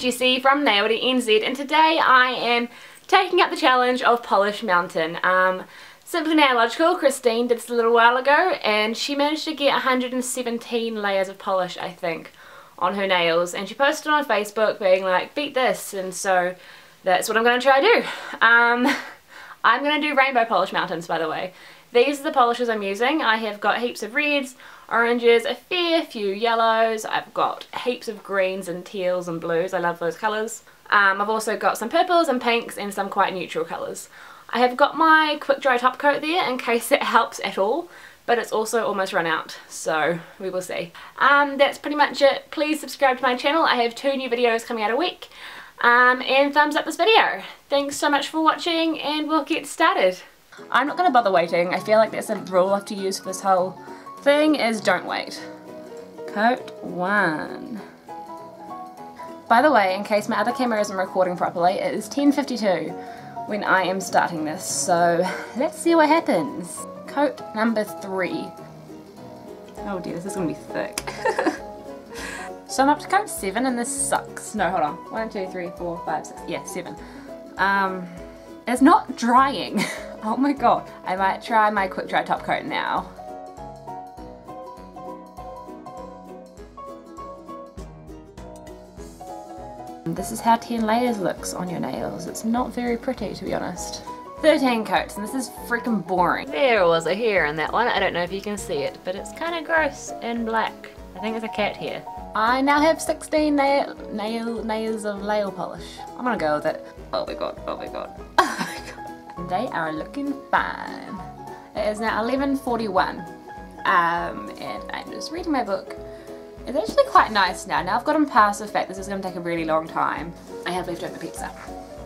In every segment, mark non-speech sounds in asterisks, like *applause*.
Jessie from Nailed It NZ and today I am taking up the challenge of Polish Mountain. Um, Simply Nailogical, Christine did this a little while ago and she managed to get 117 layers of polish I think on her nails and she posted on Facebook being like beat this and so that's what I'm going to try to do. Um, *laughs* I'm going to do rainbow polish mountains by the way. These are the polishes I'm using. I have got heaps of reds, oranges, a fair few yellows. I've got heaps of greens and teals and blues. I love those colours. Um, I've also got some purples and pinks and some quite neutral colours. I have got my quick dry top coat there in case it helps at all but it's also almost run out so we will see. Um, that's pretty much it. Please subscribe to my channel. I have two new videos coming out a week um, and thumbs up this video. Thanks so much for watching and we'll get started. I'm not going to bother waiting. I feel like that's a rule I have to use for this whole thing is don't wait. Coat one. By the way, in case my other camera isn't recording properly, it is 10.52 when I am starting this, so let's see what happens. Coat number three. Oh dear, this is to be thick. *laughs* so I'm up to coat seven and this sucks. No, hold on. One, two, three, four, five, six. Yeah, seven. Um, it's not drying. *laughs* oh my god. I might try my quick dry top coat now. This is how 10 layers looks on your nails. It's not very pretty to be honest. 13 coats and this is freaking boring. There was a hair in that one. I don't know if you can see it, but it's kind of gross and black. I think it's a cat hair. I now have 16 nail, nail nails of nail polish. I'm gonna go with it. Oh my god, oh my god. *laughs* Oh my god. They are looking fine. It is now 11.41 um, and I'm just reading my book. It's actually quite nice now. Now I've got gotten past the fact this is going to take a really long time. I have leftover pizza.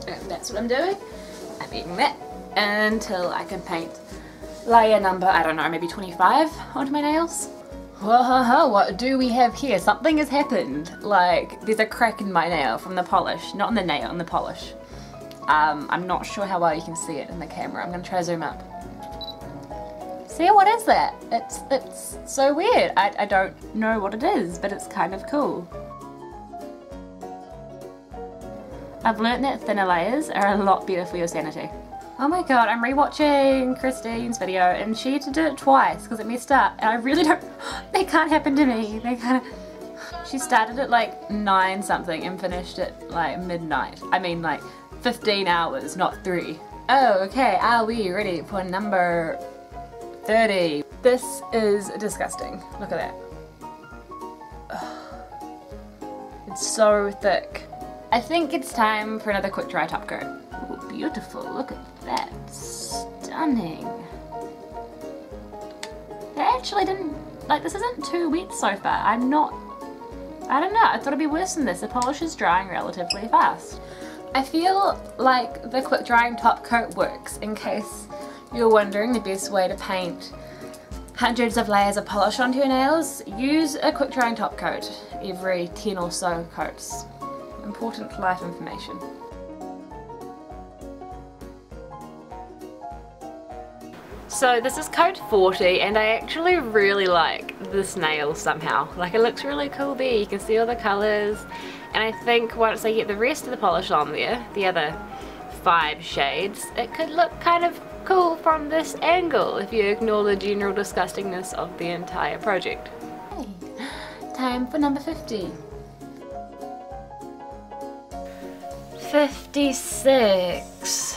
And that's what I'm doing. I'm eating that until I can paint layer number, I don't know, maybe 25 onto my nails. Whoa, what do we have here? Something has happened. Like, there's a crack in my nail from the polish. Not in the nail, in the polish. Um, I'm not sure how well you can see it in the camera. I'm going to try to zoom up. See, what is that? It's, it's so weird. I, I don't know what it is, but it's kind of cool. I've learnt that thinner layers are a lot better for your sanity. Oh my god, I'm rewatching Christine's video and she do it twice because it messed up and I really don't, *gasps* they can't happen to me. They kind of, *gasps* she started at like 9 something and finished at like midnight. I mean like 15 hours, not 3. Oh, okay, are we ready for number 30. This is disgusting. Look at that. It's so thick. I think it's time for another quick dry top coat. Ooh, beautiful. Look at that. Stunning. It actually didn't... Like, this isn't too wet so far. I'm not... I don't know. I thought it'd be worse than this. The polish is drying relatively fast. I feel like the quick drying top coat works in case you're wondering the best way to paint hundreds of layers of polish onto your nails, use a quick drying top coat every 10 or so coats. Important life information. So this is coat 40 and I actually really like this nail somehow. Like it looks really cool there, you can see all the colours and I think once I get the rest of the polish on there, the other five shades, it could look kind of cool from this angle if you ignore the general disgustingness of the entire project. Hey, time for number 50. 56.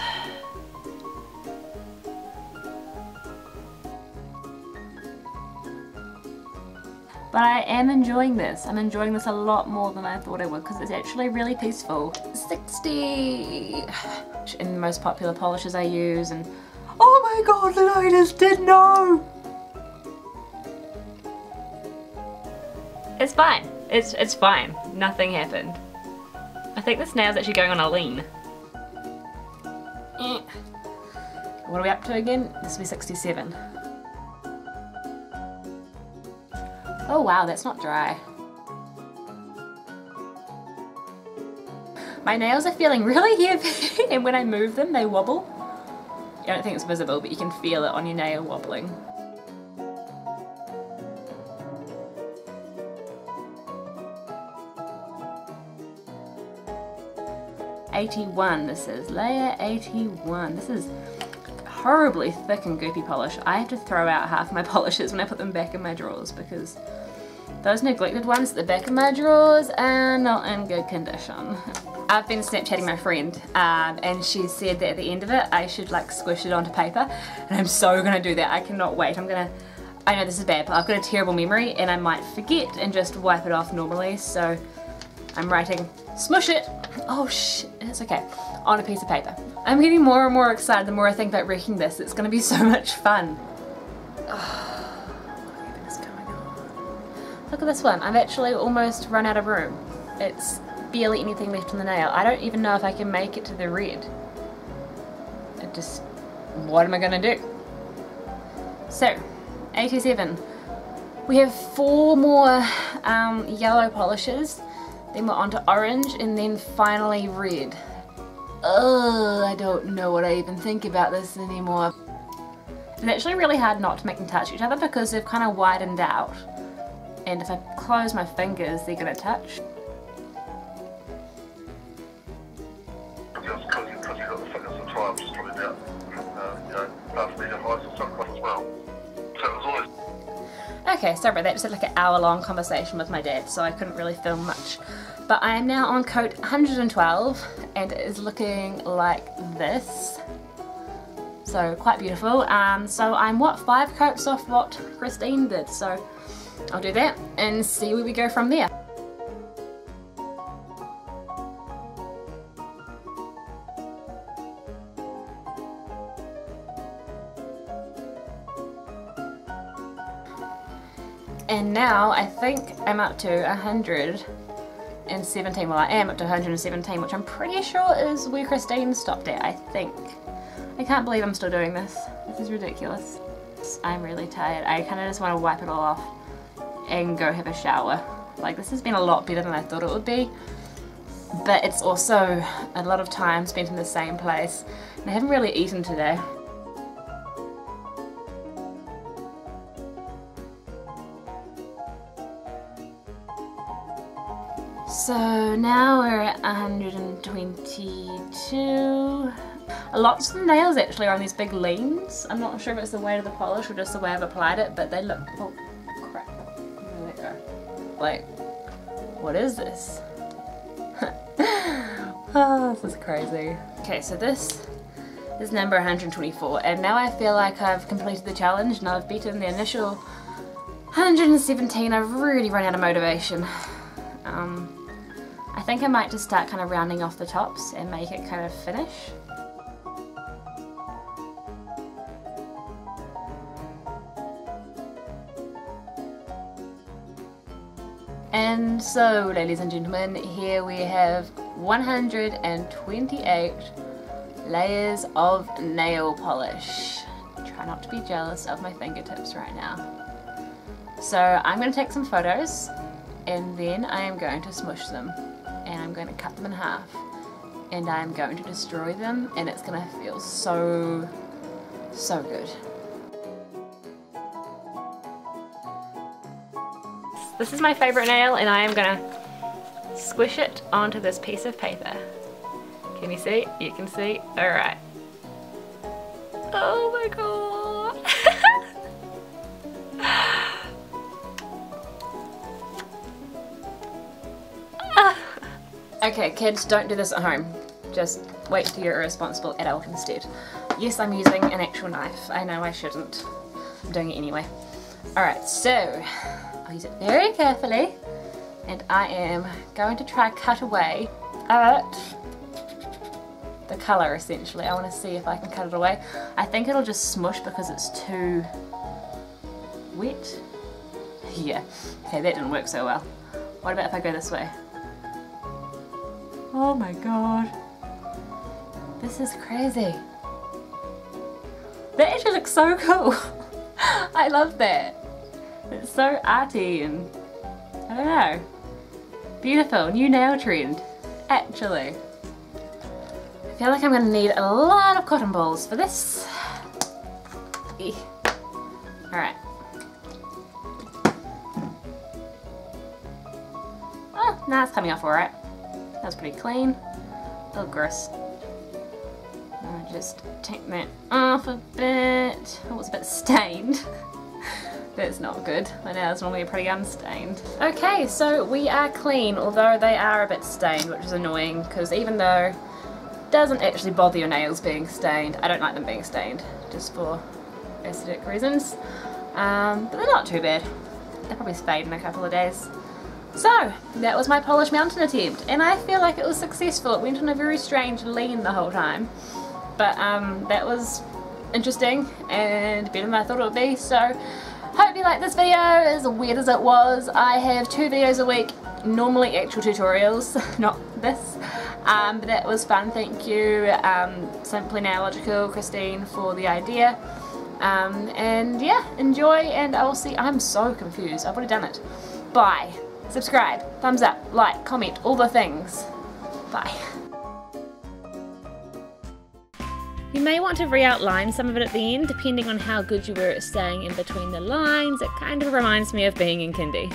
But I am enjoying this. I'm enjoying this a lot more than I thought I would because it's actually really peaceful. 60 in most popular polishes I use and my god, I just didn't know! It's fine. It's it's fine. Nothing happened. I think this nail's actually going on a lean. Eh. What are we up to again? This will be 67. Oh wow, that's not dry. My nails are feeling really *laughs* heavy and when I move them they wobble. I don't think it's visible, but you can feel it on your nail wobbling. 81 this is. Layer 81. This is horribly thick and goopy polish. I have to throw out half my *laughs* polishes when I put them back in my drawers because those neglected ones at the back of my drawers are not in good condition. *laughs* I've been Snapchatting my friend um, and she said that at the end of it I should like squish it onto paper and I'm so gonna do that. I cannot wait. I'm gonna, I know this is bad but I've got a terrible memory and I might forget and just wipe it off normally so I'm writing smush it, oh shit, it's okay, on a piece of paper. I'm getting more and more excited the more I think about wrecking this. It's gonna be so much fun. *sighs* Look at this one. I've actually almost run out of room. It's barely anything left on the nail. I don't even know if I can make it to the red. It just, what am I gonna do? So, 87. We have four more um, yellow polishes, then we're on to orange, and then finally red. Ugh, I don't know what I even think about this anymore. It's actually really hard not to make them touch each other because they've kind of widened out. And if I close my fingers, they're gonna touch. Okay, sorry about that. Just had like an hour long conversation with my dad, so I couldn't really film much. But I am now on coat 112 and it is looking like this. So quite beautiful. Um, so I'm what, five coats off what Christine did. So I'll do that and see where we go from there. And now I think I'm up to 117. Well, I am up to 117, which I'm pretty sure is where Christine stopped at, I think. I can't believe I'm still doing this. This is ridiculous. I'm really tired. I kind of just want to wipe it all off and go have a shower. Like, this has been a lot better than I thought it would be. But it's also a lot of time spent in the same place. And I haven't really eaten today. So now we're at 122. Lots of the nails actually are on these big leans. I'm not sure if it's the weight of the polish or just the way I've applied it, but they look, oh Like, what is this? oh, *laughs* this is crazy. Okay, so this is number 124, and now I feel like I've completed the challenge and I've beaten the initial 117. I've really run out of motivation. Um, I think I might just start kind of rounding off the tops and make it kind of finish. And so, ladies and gentlemen, here we have 128 layers of nail polish. Try not to be jealous of my fingertips right now. So I'm going to take some photos and then I am going to smush them and I'm going to cut them in half and I'm going to destroy them and it's going to feel so, so good. This is my favourite nail and I am to squish it onto this piece of paper. Can you see? You can see? Alright. Oh my god! *laughs* Okay, kids, don't do this at home. Just wait till you're a responsible adult instead. Yes, I'm using an actual knife. I know I shouldn't. I'm doing it anyway. Alright, so I'll use it very carefully and I am going to try cut away at the colour essentially. I want to see if I can cut it away. I think it'll just smush because it's too wet. Yeah, okay that didn't work so well. What about if I go this way? Oh my god. This is crazy. That actually looks so cool. *laughs* I love that. It's so arty and I don't know. Beautiful, new nail trend. Actually. I feel like I'm gonna need a lot of cotton balls for this. Alright. Oh, now it's coming off alright. That's pretty clean. Oh, gross. I'll just take that off a bit. Oh, it's a bit stained. *laughs* That's not good. My nails normally are pretty unstained. Okay, so we are clean, although they are a bit stained, which is annoying, because even though it doesn't actually bother your nails being stained, I don't like them being stained, just for aesthetic reasons. Um, but they're not too bad. They'll probably fade in a couple of days. So, that was my Polish Mountain attempt, and I feel like it was successful. It went on a very strange lean the whole time, but um, that was interesting and better than I thought it would be, so Hope you liked this video, as weird as it was. I have two videos a week, normally actual tutorials, *laughs* not this. Um, but that was fun, thank you. Um, Simply Nailogical, Christine for the idea. Um, and yeah, enjoy and I will see. I'm so confused, I've already done it. Bye. Subscribe, thumbs up, like, comment, all the things. Bye. You may want to re-outline some of it at the end, depending on how good you were at staying in between the lines. It kind of reminds me of being in kindy.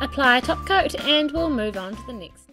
Apply a top coat and we'll move on to the next.